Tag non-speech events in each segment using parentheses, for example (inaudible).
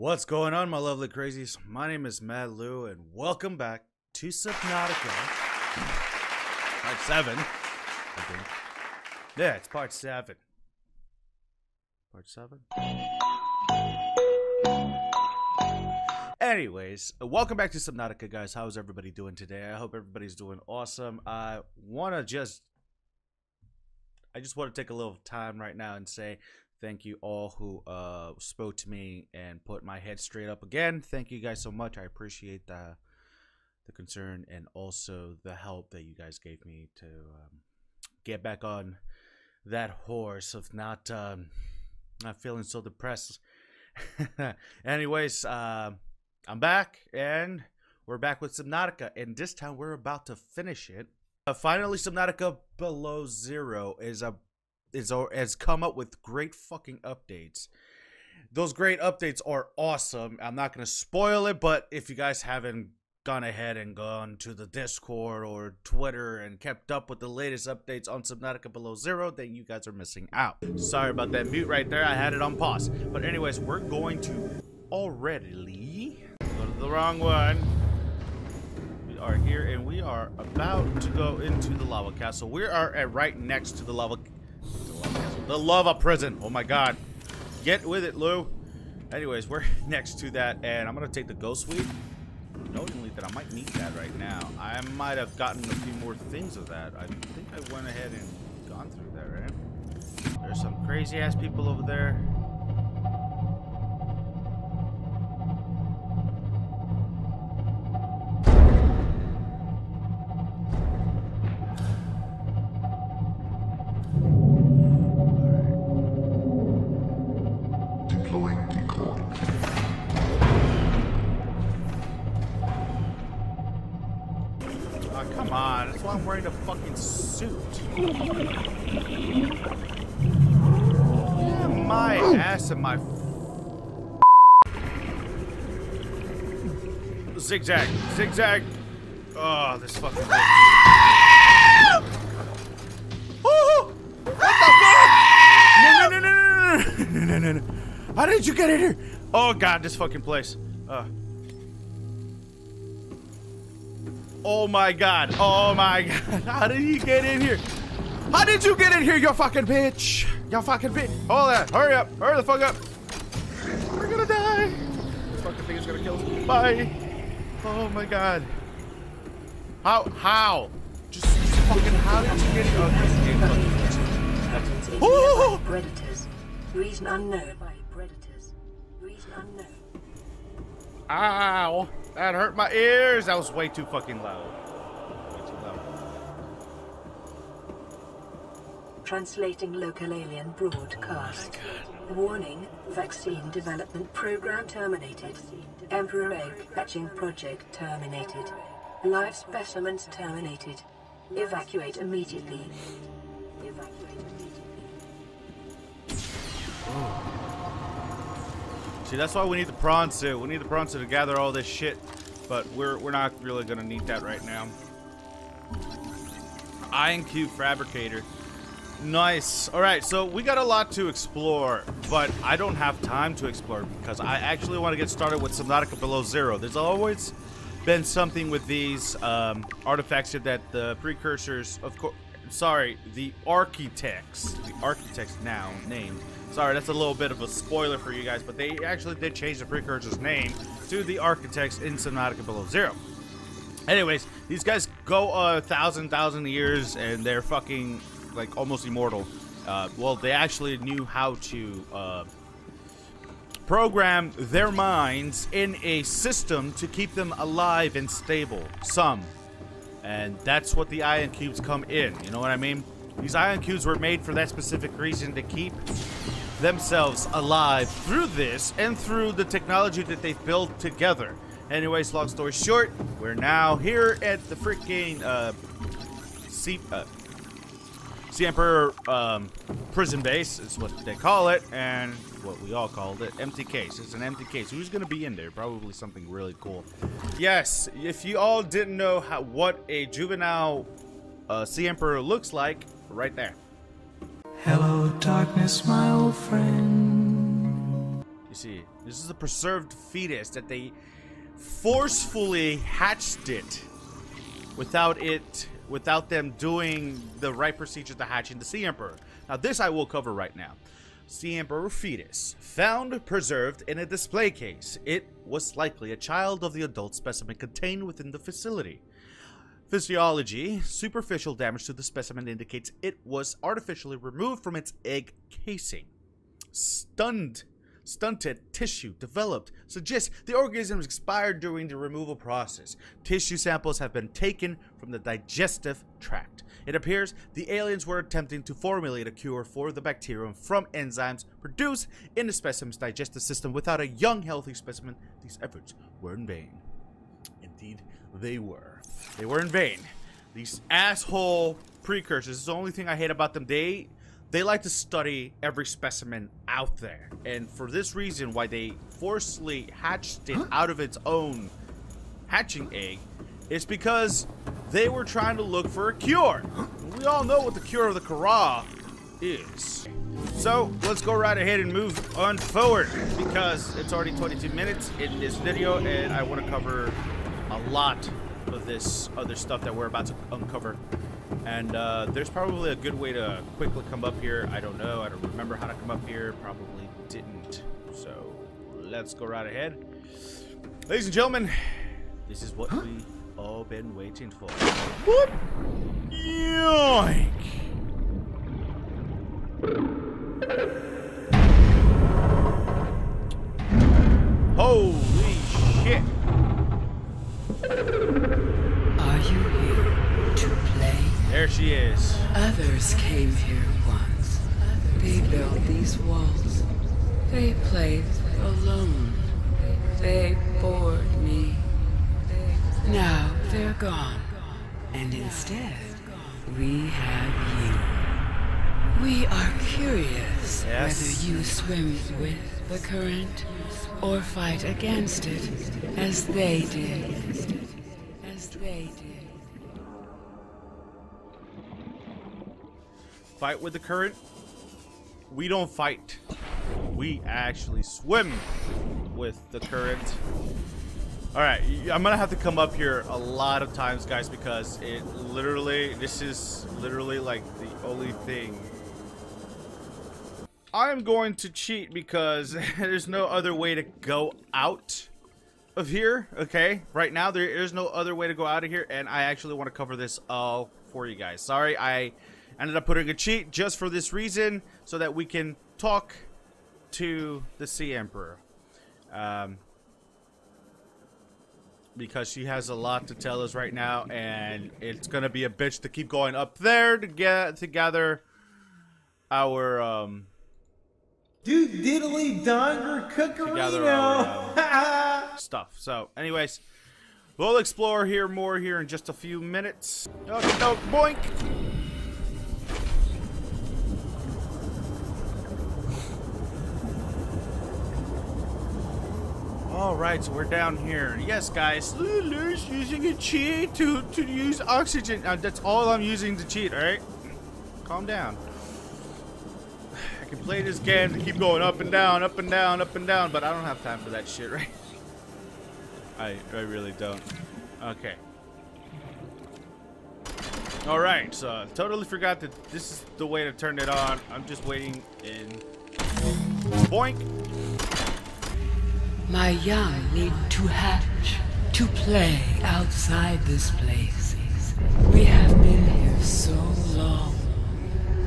What's going on, my lovely crazies? My name is Mad Lou, and welcome back to Subnautica. Part 7, I think. Yeah, it's part 7. Part 7? Anyways, welcome back to Subnautica, guys. How's everybody doing today? I hope everybody's doing awesome. I want to just I just want to take a little time right now and say thank you all who uh, spoke to me and put my head straight up again. Thank you guys so much. I appreciate the the concern and also the help that you guys gave me to um, get back on that horse of not um, not feeling so depressed. (laughs) Anyways, uh, I'm back and we're back with Subnautica, and this time we're about to finish it. Uh, finally, Subnautica Below Zero is a is has come up with great fucking updates. Those great updates are awesome. I'm not gonna spoil it, but if you guys haven't gone ahead and gone to the Discord or Twitter and kept up with the latest updates on Subnautica Below Zero, then you guys are missing out. Sorry about that mute right there. I had it on pause. But anyways, we're going to already go to the wrong one We are here and we are about to go into the lava castle. We are at right next to the lava, the lava prison. Oh my god. Get with it, Lou. Anyways, we're (laughs) next to that and I'm to take the ghost suite. Knowingly that I might need that right now. I might have gotten a few more things of that. I think I went ahead and gone through that, right? There's some crazy ass people over there. Suit. Yeah, my ass and my... Zigzag. Zigzag. Oh, this fucking... Oh! What the fuck? No, no, no, no, no, no, no, no, no. How did you get in here? Oh, God, this fucking place. Uh... Oh my god. Oh my (laughs) god. How did he get in here? How did you get in here, you fucking bitch? You fucking bitch. Hold on. Hurry up. Hurry the fuck up. We're gonna die. This fucking thing is gonna kill us. Bye. Oh my god. How? How? Just, just fucking how did you get in? Oh, Ooh! By predators. Reason unknown. By predators. Reason unknown. Ow. That hurt my ears. That was way too fucking loud. Way too loud. Translating local alien broadcast. Oh Warning: Vaccine development program terminated. Emperor egg hatching project terminated. Live specimens terminated. Evacuate immediately. Evacuate immediately. See, that's why we need the prawn suit. We need the prawn suit to gather all this shit, but we're we're not really gonna need that right now. Cube Fabricator. Nice. All right, so we got a lot to explore, but I don't have time to explore because I actually want to get started with Subnautica Below Zero. There's always been something with these um, artifacts that the precursors, of course, sorry, the architects, the architects now named. Sorry, that's a little bit of a spoiler for you guys, but they actually did change the precursor's name to the architects in Subnautica Below Zero. Anyways, these guys go a thousand, thousand years, and they're fucking like almost immortal. Uh, well, they actually knew how to uh, program their minds in a system to keep them alive and stable. Some, and that's what the ion cubes come in. You know what I mean? These ion cubes were made for that specific reason to keep themselves alive through this and through the technology that they've built together. Anyways, long story short, we're now here at the freaking uh, sea, uh, sea Emperor um, prison base is what they call it, and what we all called it, empty case. It's an empty case. Who's gonna be in there? Probably something really cool. Yes, if you all didn't know how what a juvenile uh, sea emperor looks like, right there. Hello, darkness, my old friend. You see, This is a preserved fetus that they forcefully hatched it without it without them doing the right procedure to hatching the Sea Emperor. Now this I will cover right now. Sea Emperor fetus found preserved in a display case. It was likely a child of the adult specimen contained within the facility. Physiology, superficial damage to the specimen indicates it was artificially removed from its egg casing. Stunned stunted tissue developed suggests the organism expired during the removal process. Tissue samples have been taken from the digestive tract. It appears the aliens were attempting to formulate a cure for the bacterium from enzymes produced in the specimen's digestive system without a young, healthy specimen. These efforts were in vain. Indeed, they were. They were in vain. These asshole precursors. This is the only thing I hate about them. They they like to study every specimen out there. And for this reason, why they forcibly hatched it out of its own hatching egg is because they were trying to look for a cure. We all know what the cure of the Kharaa is. So let's go right ahead and move on forward because it's already 22 minutes in this video and I want to cover a lot this other stuff that we're about to uncover. And uh, there's probably a good way to quickly come up here. I don't know. I don't remember how to come up here. Probably didn't. So let's go right ahead. Ladies and gentlemen, this is what we've all been waiting for. Whoop! Yoink! Others came here once. They built these walls. They played alone. They bored me. Now they're gone. And instead, we have you. We are curious Yes. whether you swim with the current or fight against it as they did. As they did. Fight with the current. We don't fight. We actually swim with the current. Alright, I'm gonna have to come up here a lot of times, guys, because it literally, this is literally like the only thing. I'm going to cheat because (laughs) there's no other way to go out of here, okay? Right now, there is no other way to go out of here, and I actually want to cover this all for you guys. Sorry, I ended up putting a cheat just for this reason, so that we can talk to the Sea Emperor. Um, because she has a lot to tell us right now, and it's gonna be a bitch to keep going up there to get to gather our um Dude, diddly donger gather our cookerino. (laughs) uh, stuff. So, anyways, we'll explore here more here in just a few minutes. Okay, no, boink. All right, so we're down here. Yes, guys, Lulu's using a cheat to to use oxygen. Uh, that's all I'm using to cheat. All right, calm down. I can play this game to keep going up and down, up and down, up and down, but I don't have time for that shit, right? (laughs) I I really don't. Okay. All right, so I totally forgot that this is the way to turn it on. I'm just waiting in. Boink. My young need to hatch, to play outside this place. We have been here so long.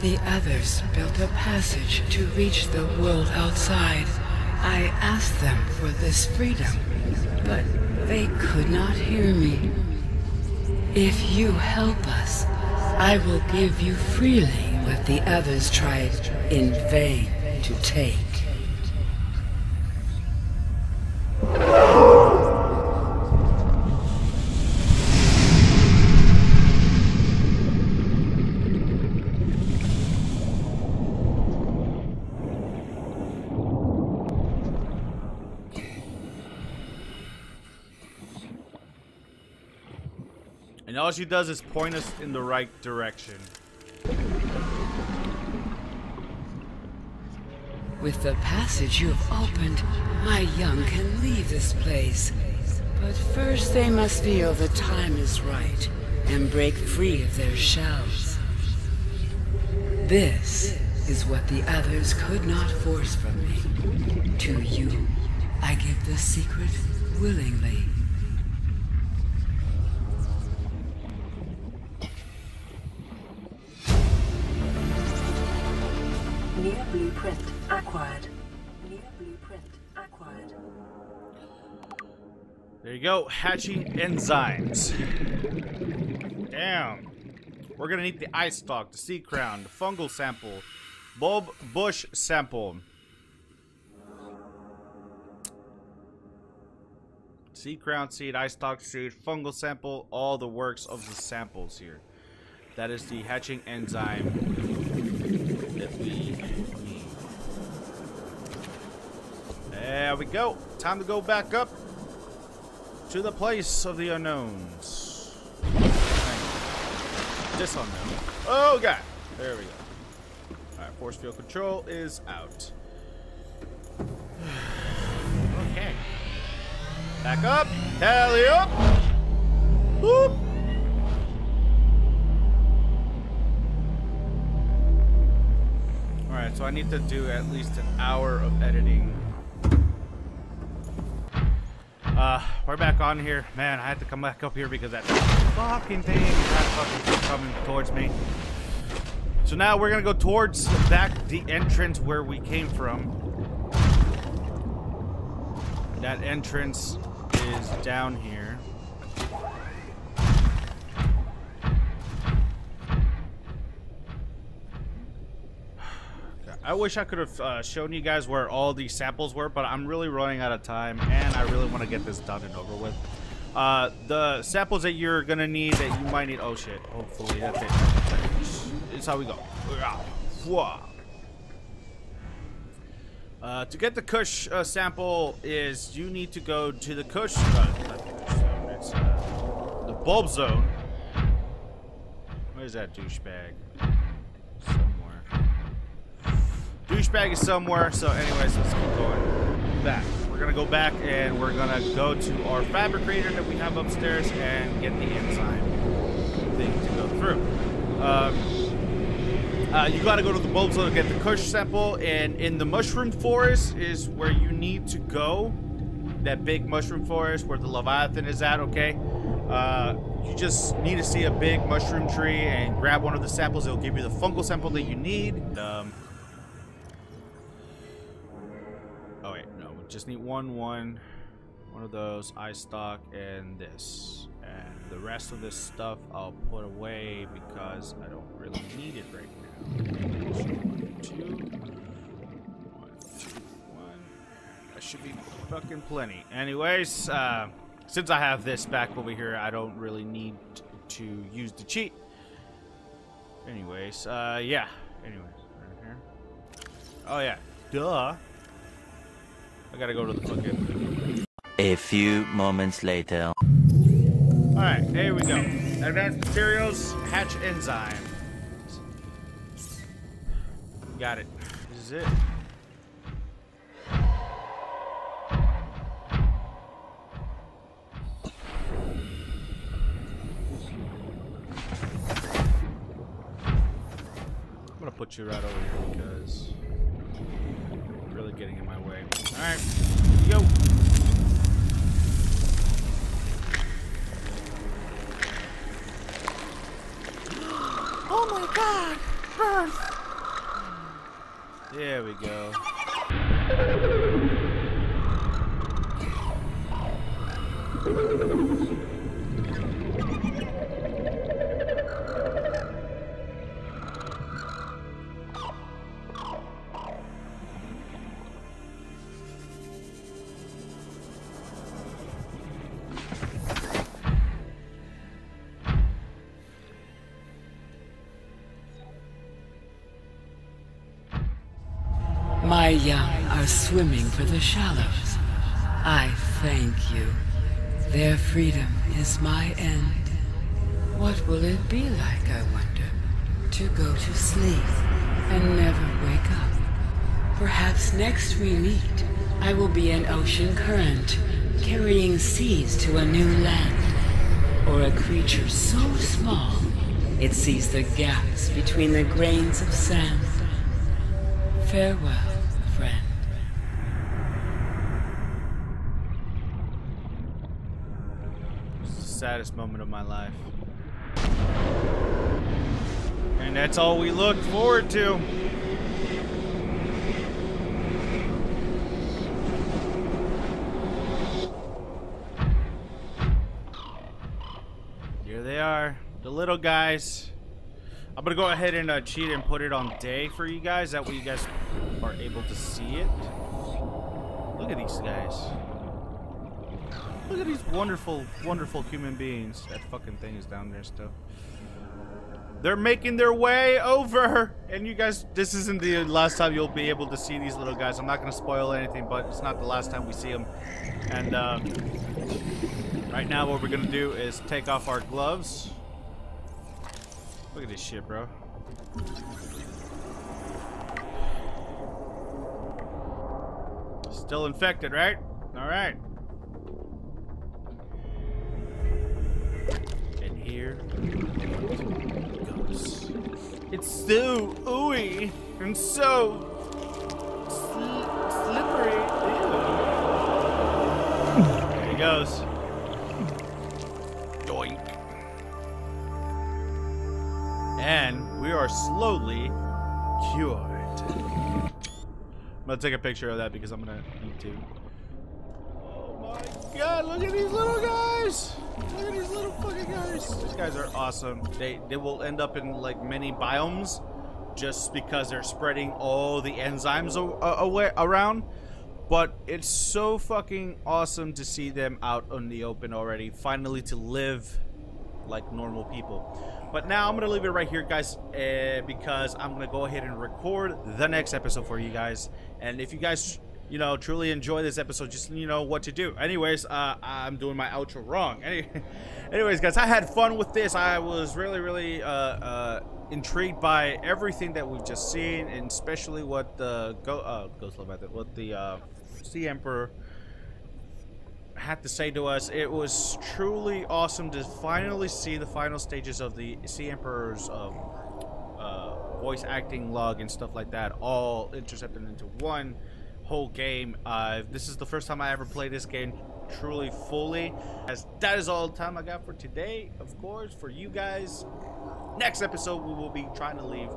The others built a passage to reach the world outside. I asked them for this freedom, but they could not hear me. If you help us, I will give you freely what the others tried in vain to take. And all she does is point us in the right direction. With the passage you have opened, my young can leave this place. But first they must feel the time is right and break free of their shells. This is what the others could not force from me. To you, I give the secret willingly. Blueprint acquired. New blueprint acquired. There you go. Hatching enzymes. Damn. We're gonna need the ice stalk, the sea crown, the fungal sample, bulb bush sample. Sea crown seed, ice stalk seed, fungal sample, all the works of the samples here. That is the hatching enzyme that we There we go. Time to go back up to the place of the unknowns. This unknown. Oh god. There we go. Alright, force field control is out. (sighs) okay. Back up. Tally up. Whoop. Alright, so I need to do at least an hour of editing. Uh, we're back on here. Man, I had to come back up here because that fucking thing fucking coming towards me. So now we're gonna go towards back the entrance where we came from. That entrance is down here. I wish I could have uh, shown you guys where all these samples were, but I'm really running out of time, and I really want to get this done and over with. Uh, the samples that you're gonna need, that you might need. Oh shit! Hopefully that's it. It's how we go. Uh, to get the Kush uh, sample, is you need to go to the Kush. Uh, uh, the bulb zone. Where's that douchebag? Douchebag is somewhere. So, anyways, let's keep going back. We're gonna go back and we're gonna go to our fabricator that we have upstairs and get the enzyme thing to go through. Um, uh, you gotta go to the bulb zone to get the Kush sample, and in the mushroom forest is where you need to go. That big mushroom forest where the Leviathan is at, okay? Uh, you just need to see a big mushroom tree and grab one of the samples. It'll give you the fungal sample that you need. Um, just need one, one, one of those ice stalk and this, and the rest of this stuff I'll put away because I don't really need it right now. So one, two, one, two, one. Should be fucking plenty. Anyways, uh, since I have this back over here, I don't really need to use the cheat. Anyways, uh, yeah. Anyways, right here. Oh yeah, duh. I gotta go to the fucking. A few moments later. All right, here we go. Advanced materials, hatch enzyme. Got it. This is it. I'm gonna put you right over here because really getting in my way. All right, yo. Oh my god! Earth! There we go. (laughs) young are swimming for the shallows. I thank you. Their freedom is my end. What will it be like, I wonder, to go to sleep and never wake up? Perhaps next we meet, I will be an ocean current, carrying seas to a new land. Or a creature so small, it sees the gaps between the grains of sand. Farewell, friend. It's the saddest moment of my life. And that's all we look forward to. Here they are, the little guys. I'm gonna go ahead and uh, cheat and put it on day for you guys. That way you guys are able to see it. Look at these guys. Look at these wonderful, wonderful human beings. That fucking thing is down there still. They're making their way over. And you guys, this isn't the last time you'll be able to see these little guys. I'm not going to spoil anything, but it's not the last time we see them. And uh, right now what we're going to do is take off our gloves. Look at this shit, bro. Still infected, right? All right. Here. It's so ooey and so sli- slippery. Ew. There he goes. Yoink. And we are slowly cured. I'm gonna take a picture of that because I'm gonna need to. God, look at these little guys! Look at these little fucking guys. These guys are awesome. They they will end up in like many biomes just because they're spreading all the enzymes away around. But it's so fucking awesome to see them out in the open already. Finally to live like normal people. But now I'm gonna leave it right here, guys, uh, because I'm gonna go ahead and record the next episode for you guys. And if you guys, you know, truly enjoy this episode, just you know what to do. Anyways, uh, I'm doing my outro wrong. Any- (laughs) Anyways, guys, I had fun with this. I was really, really uh, uh, intrigued by everything that we've just seen, and especially what the go uh, Ghost Love Method, what the uh, Sea Emperor had to say to us. It was truly awesome to finally see the final stages of the Sea Emperor's um, uh, voice acting log and stuff like that, all intercepted into one whole game. Uh, this is the first time I ever played this game truly fully. As that is all the time I got for today. Of course, for you guys. Next episode, we will be trying to leave.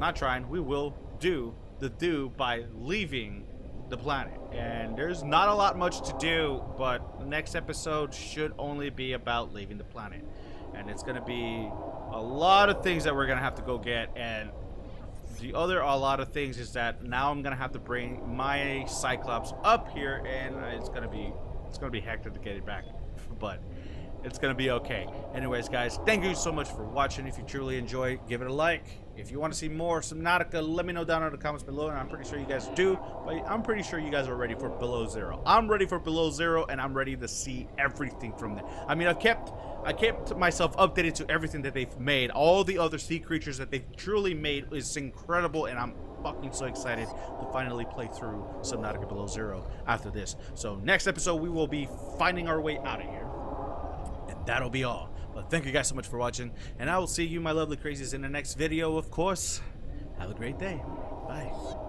Not trying. We will do the do by leaving the planet. And there's not a lot much to do, but next episode should only be about leaving the planet. And it's going to be a lot of things that we're going to have to go get. And the other a lot of things is that now I'm to have to bring my Cyclops up here. And it's to be, it's to be hectic to get it back. (laughs) But it's gonna be okay. Anyways, guys, thank you so much for watching. If you truly enjoy, give it a like. If you want to see more Subnautica, let me know down in the comments below, and I'm pretty sure you guys do. But I'm pretty sure you guys are ready for Below Zero. I'm ready for Below Zero, and I'm ready to see everything from there. I mean, I've kept, I kept myself updated to everything that they've made. All the other sea creatures that they've truly made is incredible, and I'm fucking so excited to finally play through Subnautica Below Zero after this. So next episode, we will be finding our way out of here. And that'll be all. But thank you guys so much for watching. And I will see you, my lovely crazies, in the next video, of course. Have a great day. Bye.